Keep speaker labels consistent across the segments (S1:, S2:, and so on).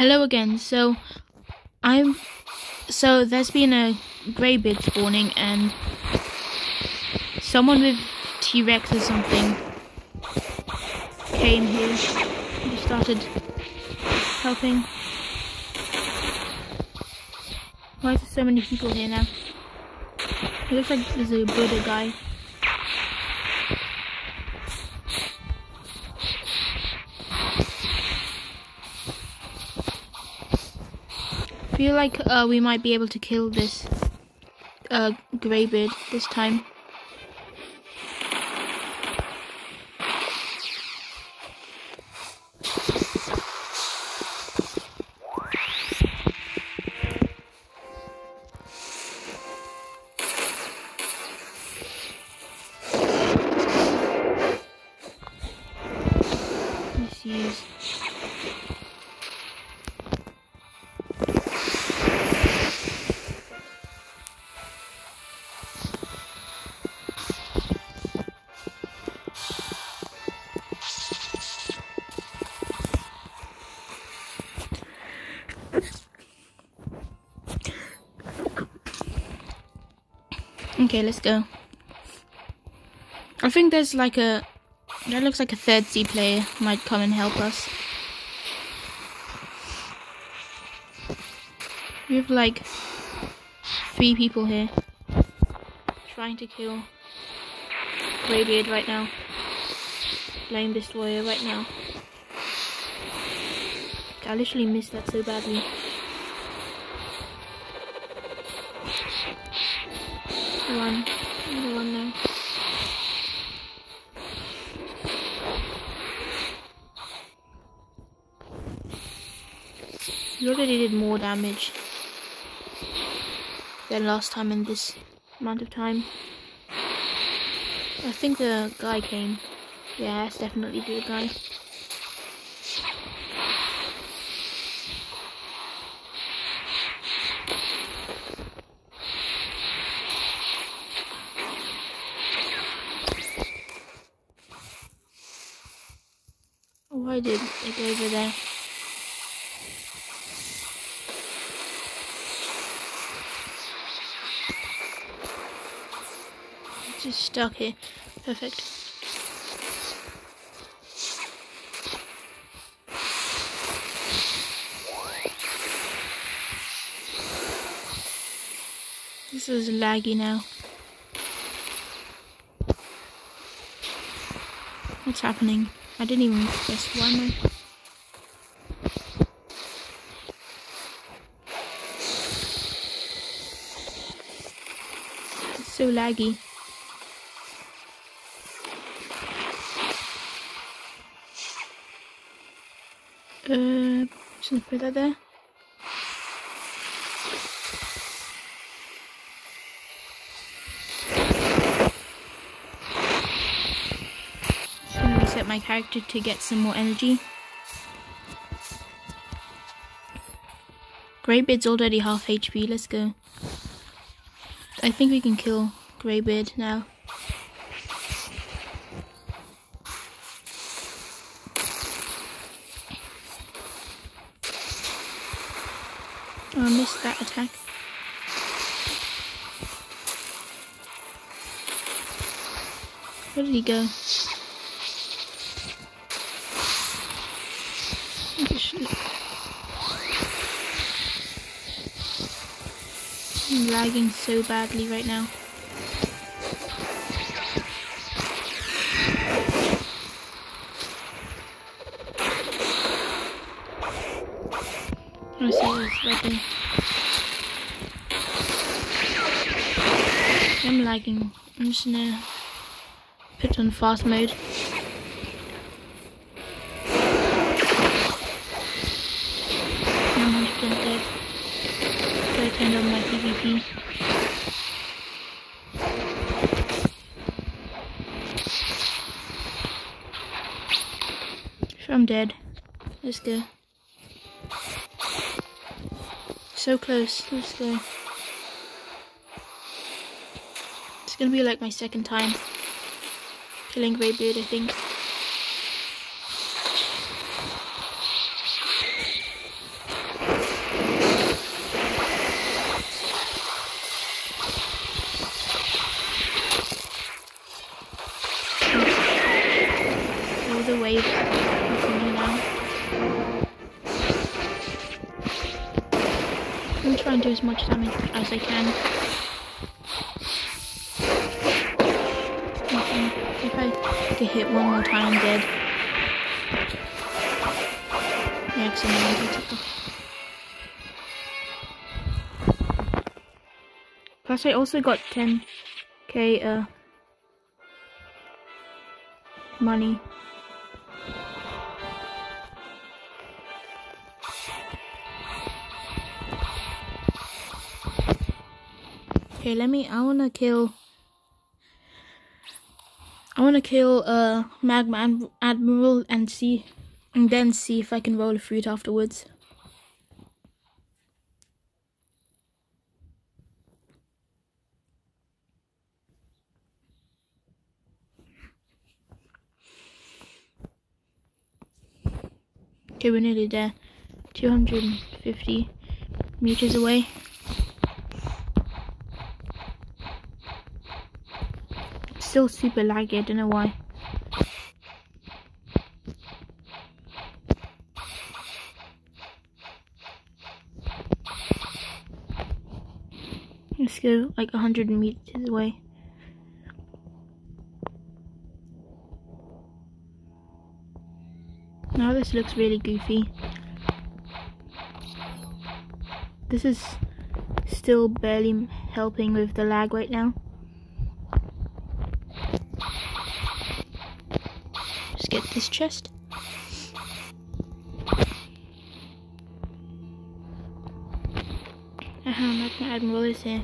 S1: Hello again. So, I'm. So there's been a greybeard spawning, and someone with T-Rex or something came here and started helping. Why is there so many people here now? It looks like there's a Buddha guy. Feel like uh, we might be able to kill this uh, this time. Okay, let's go. I think there's like a... That looks like a third Sea player might come and help us. We have like three people here trying to kill Greybeard right now. Flame Destroyer right now. I literally missed that so badly. One. Another one there. You already did more damage than last time in this amount of time. I think the guy came. Yeah, that's definitely the guy. Did it over there? It's just stuck here. Perfect. This is laggy now. What's happening? I didn't even press one. It's so laggy. Uh, just put that there. My character to get some more energy. Greybeard's already half HP, let's go. I think we can kill Greybeard now. Oh, I missed that attack. Where did he go? I'm lagging so badly right now. I'm lagging. I'm just gonna put on fast mode. I'm 100% dead. So I turned on my PvP. Sure, I'm dead. Let's go. So close. Let's go. It's gonna be like my second time killing Greybeard, I think. I'm trying to do as much damage as I can. If I get hit one more time, I'm dead. Yeah, I'm Plus, I also got 10k uh, money. Okay, let me. I wanna kill. I wanna kill uh magma admiral and see, and then see if I can roll a fruit afterwards. Okay, we're nearly there. 250 meters away. Still super laggy, I don't know why. Let's go like 100 meters away. Now this looks really goofy. This is still barely helping with the lag right now. Just get this chest. Aha, Magma Admiral is here.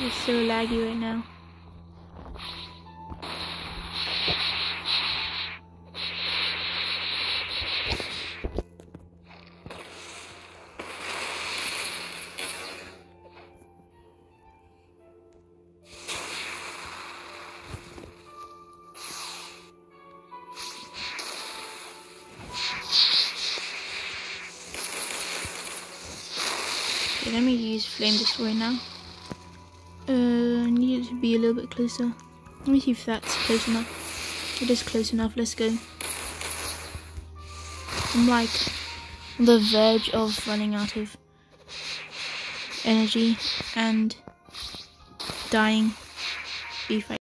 S1: It's so laggy right now. Okay, let me use flame destroy now. Uh, need it to be a little bit closer. Let me see if that's close enough. It is close enough, let's go. I'm like on the verge of running out of energy and dying if I